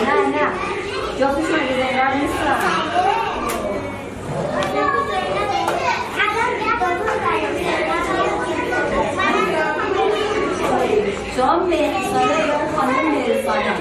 Nah, Joki cuma didengar bisa. Son bir sana yok hanım bir sana.